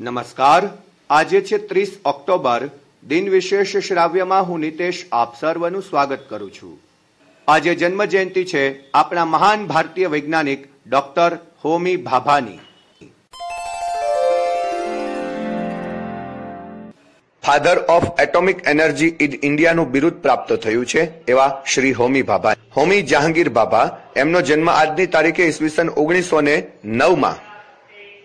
નમસ્કાર. આજે છે ત્રીસ ઓક્ટોબર. દિન વિશેષ શ્રાવ્યમાં હું નિતેશ આપ સર્વનું સ્વાગત કરું છું. આજે જન્મ જયંતિ છે આપણા મહાન ભારતીય વૈજ્ઞાનિક doctor Homi ભાભાની. Father of atomic energy in ઇન્ડિયાનું બિરુદ પ્રાપ્ત થયું છે એવા શ્રી હોમી ભાભા. હોમી જહાંગીર ભાભા એમનો જન્મ આજની તારીખે ઈસવીસન ઓગણીસો ને નવમાં.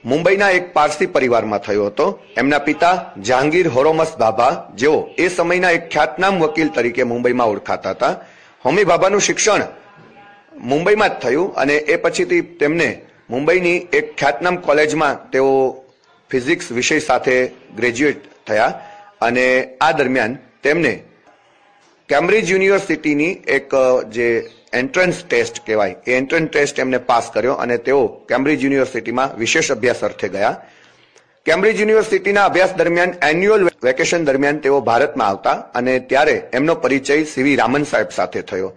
મુંબઈના એક પારસી પરિવારમાં થયો હતો. એમના પિતા જહાંગીર હોરોમસ બાબા, જેઓ એ સમયના એક ખ્યાતનામ વકીલ તરીકે મુંબઈમાં ઓળખાતા હતા. હોમી બાબાનું શિક્ષણ મુંબઈમાં જ થયું અને એ પછીથી તેમને મુંબઈની એક ખ્યાતનામ કોલેજમાં તેઓ ફિઝિક્સ વિષય સાથે ગ્રેજ્યુએટ થયા અને આ દરમિયાન તેમને કેમ્બ્રિજ યુનિવર્સિટીની એક જે એન્ટ્રન્સ ટેસ્ટ કહેવાય, એ એન્ટ્રન્સ ટેસ્ટ એમને પાસ કર્યો અને તેઓ કેમ્બ્રિજ યુનિવર્સિટીમાં વિશેષ અભ્યાસ અર્થે ગયા. કેમ્બ્રિજ યુનિવર્સિટીના અભ્યાસ દરમિયાન એન્યુઅલ વેકેશન દરમિયાન તેઓ ભારતમાં આવતા અને ત્યારે એમનો પરિચય સીવી રામન સાહેબ સાથે થયો.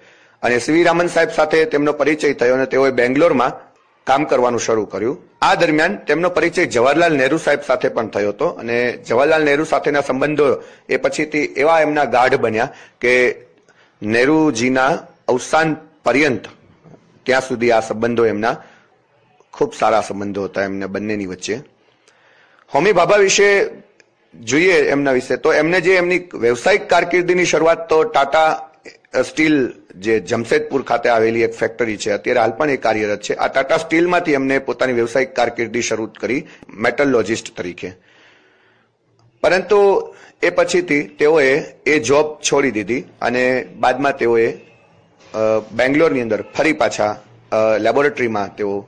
અને સીવી રામન સાહેબ સાથે તેમનો પરિચય થયો અને તેઓએ બેંગ્લોરમાં કામ કરવાનું શરૂ કર્યું. આ દરમિયાન તેમનો પરિચય જવાહરલાલ નહેરુ સાહેબ સાથે પણ થયો હતો અને જવાહરલાલ નહેરુ સાથેના સંબંધો એ પછીથી એવા એમના ગાઢ બન્યા કે નહેરુજીના અવસાન પર્યંત ત્યાં સુધી આ સંબંધો એમના ખૂબ સારા સંબંધો હતા એમને બંનેની વચ્ચે. હોમી બાબા વિશે જોઈએ એમના વિશે. તો એમને જે એમની વ્યવસાયિક કારકિર્દીની શરૂઆત તો ટાટા સ્ટીલ જે જમશેદપુર ખાતે આવેલી એક ફેક્ટરી છે. અત્યારે હાલ પણ એ કાર્યરત છે. આ ટાટા સ્ટીલમાંથી એમને પોતાની વ્યવસાયિક કારકિર્દી શરૂ કરી મેટલલોજિસ્ટ તરીકે. પરંતુ એ પછીથી તેઓએ એ જોબ છોડી દીધી અને બાદમાં તેઓએ બેંગ્લોરની અંદર ફરી પાછા લેબોરેટરીમાં તેઓ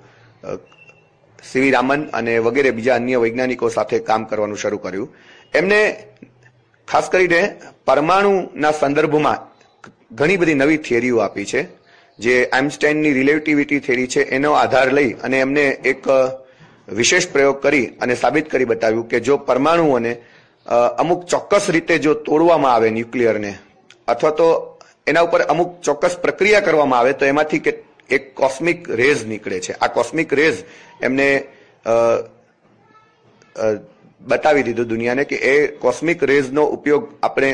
સીવી રામન અને વગેરે બીજા અન્ય વૈજ્ઞાનિકો સાથે કામ કરવાનું શરૂ કર્યું. એમને ખાસ કરીને પરમાણુના સંદર્ભમાં ઘણી બધી નવી થિયરીઓ આપી છે. જે આઇન્સ્ટાઇનની રિલેટિવિટી થિયરી છે, એનો આધાર લઈ અને એમને એક વિશેષ પ્રયોગ કરી અને સાબિત કરી બતાવ્યું કે જો પરમાણુઓને અમુક ચોક્કસ રીતે જો તોડવામાં આવે ન્યુક્લિયરને, અથવા તો એના ઉપર અમુક ચોક્કસ પ્રક્રિયા કરવામાં આવે, તો એમાંથી કે, એક કોસ્મિક રેઝ નીકળે છે. આ કોસ્મિક રેઝ એમને બતાવી દીધું દુનિયાને કે એ કોસ્મિક રેઝનો ઉપયોગ આપણે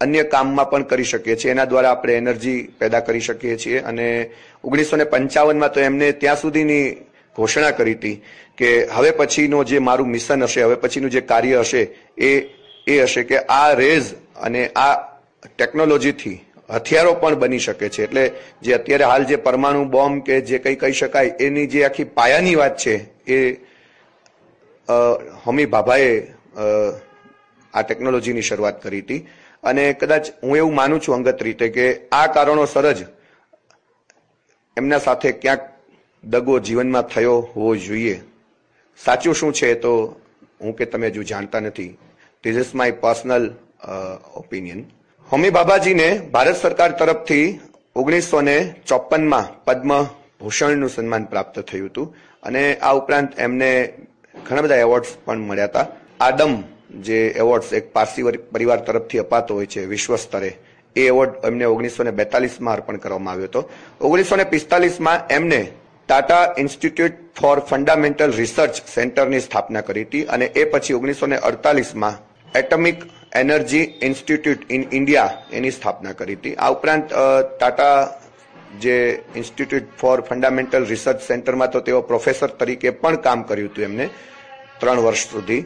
અન્ય કામમાં પણ કરી શકીએ છીએ. એના દ્વારા આપણે એનર્જી પેદા કરી શકીએ છીએ. અને ઓગણીસો ને પંચાવનમાં તો એમને ત્યાં સુધીની ઘોષણા કરી હતી કે હવે પછીનો જે મારું મિશન હશે, હવે પછીનું જે કાર્ય હશે, એ એ હશે કે આ રેઝ અને આ ટેકનોલોજીથી હથિયારો પણ બની શકે છે. એટલે જે અત્યારે હાલ જે પરમાણુ બોમ્બ કે જે કંઈ કહી શકાય, એની જે આખી પાયાની વાત છે, એ હોમી ભાભાએ આ ટેકનોલોજીની શરૂઆત કરી હતી. અને કદાચ હું એવું માનું છું અંગત રીતે કે આ કારણોસર જ એમના સાથે ક્યાંક દગો જીવનમાં થયો હોવો જોઈએ. સાચું શું છે તો હું કે તમે હજુ જાણતા નથી. This is my personal opinion Homi બાબાજીને Bharat સરકાર તરફથી ઓગણીસો ને ચોપનમાં પદ્મ ભૂષણનું સન્માન પ્રાપ્ત થયું હતું. અને આ ઉપરાંત એમને ઘણા બધા એવોર્ડ્સ પણ મળ્યા હતા. આદમ જે એવોર્ડ્સ એક પારસી પરિવાર તરફથી અપાતો હોય છે વિશ્વ સ્તરે, એ એવોર્ડ એમને ઓગણીસો ને બેતાલીસમાં અર્પણ કરવામાં આવ્યો હતો. ઓગણીસો ને પિસ્તાલીસમાં એમને Tata institute for fundamental research સેન્ટરની સ્થાપના કરી હતી અને એ પછી ઓગણીસો ને અડતાલીસમાં atomic energy institute in India એની સ્થાપના કરી હતી. આ ઉપરાંત ટાટા જે ઇન્સ્ટિટ્યૂટ ફોર ફંડામેન્ટલ રિસર્ચ સેન્ટરમાં તો તેઓ પ્રોફેસર તરીકે પણ કામ કર્યું હતું એમને ત્રણ વર્ષ સુધી.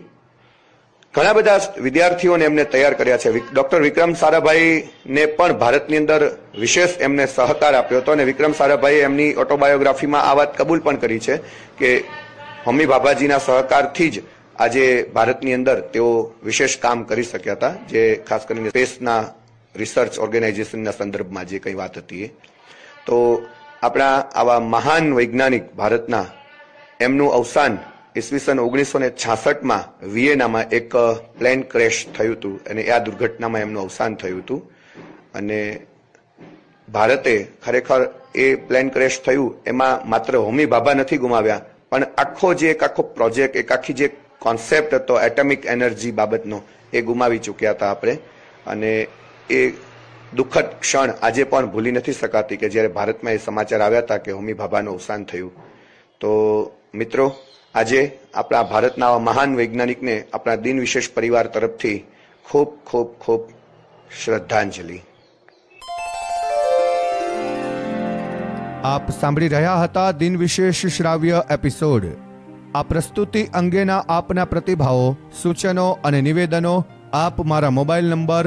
ઘણા બધા વિદ્યાર્થીઓને એમને તૈયાર કર્યા છે. ડોક્ટર વિક્રમ સારાભાઈને પણ ભારતની અંદર વિશેષ એમને સહકાર આપ્યો હતો અને વિક્રમ સારાભાઈએ એમની ઓટોબાયોગ્રાફીમાં આ વાત કબૂલ પણ કરી છે કે હોમી બાબાજીના સહકારથી જ આજે ભારતની અંદર તેઓ વિશેષ કામ કરી શક્યા હતા, જે ખાસ કરીને સ્પેસના રિસર્ચ ઓર્ગેનાઇઝેશનના સંદર્ભમાં જે કંઈ વાત હતી તો આપણા આવા મહાન વૈજ્ઞાનિક ભારતના એમનું અવસાન ઈસવીસન ઓગણીસો ને છાસઠમાં વિયેનામાં એક પ્લેન ક્રેશ થયું હતું અને આ દુર્ઘટનામાં એમનું અવસાન થયું હતું. અને ભારતે ખરેખર એ પ્લેન ક્રેશ થયું, એમાં માત્ર હોમી બાબા નથી ગુમાવ્યા, પણ આખો જે એક આખો પ્રોજેક્ટ, એક આખી જે કોન્સેપ્ટ હતો એટમિક એનર્જી બાબતનો, એ ગુમાવી ચૂક્યા હતા આપણે. અને એ દુઃખદ ક્ષણ આજે પણ ભૂલી નથી શકાતી કે જ્યારે ભારતમાં એ સમાચાર આવ્યા હતા કે હોમી ભાભાનું અવસાન થયું. તો મિત્રો આજે આપણા ભારતના મહાન વૈજ્ઞાનિકને આપણા દિન વિશેષ પરિવાર તરફથી ખૂબ ખૂબ ખૂબ શ્રદ્ધાંજલિ. આપ સાંભળી રહ્યા હતા દિન વિશેષ શ્રાવ્ય એપિસોડ. આ પ્રસ્તુતિ અંગેના આપના પ્રતિભાવો, સૂચનો અને નિવેદનો આપ મારા મોબાઈલ નંબર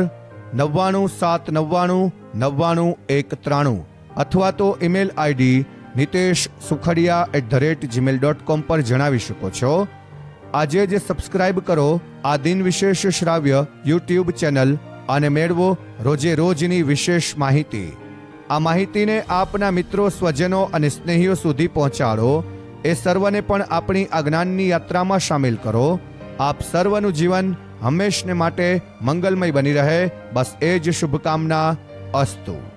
નવ્વાણું સાત નવ્વાણું નવ્વાણું એક ત્રાણું અથવા તો email ID Nitesh Sukhadiya at the rate Gmail dot com પર જણાવી શકો છો. આજે જે સબસ્ક્રાઇબ કરો આ દિન વિશેષ શ્રાવ્ય યુટ્યુબ ચેનલ અને મેળવો રોજે રોજની વિશેષ માહિતી. આ માહિતીને આપના મિત્રો, સ્વજનો અને સ્નેહીઓ સુધી પહોંચાડો. એ સર્વને પણ આપણી આ જ્ઞાનની યાત્રામાં સામેલ કરો. આપ સર્વનું જીવન હંમેશને માટે મંગલમય બની રહે. બસ એ જ શુભકામના, અસ્તુ.